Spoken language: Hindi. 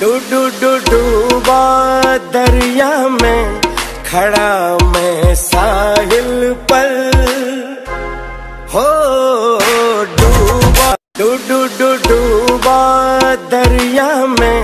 डू डू डू डूबा दरिया में, खड़ा मैं साहिल पर हो, डूबा डू डू डू डूबा दरिया में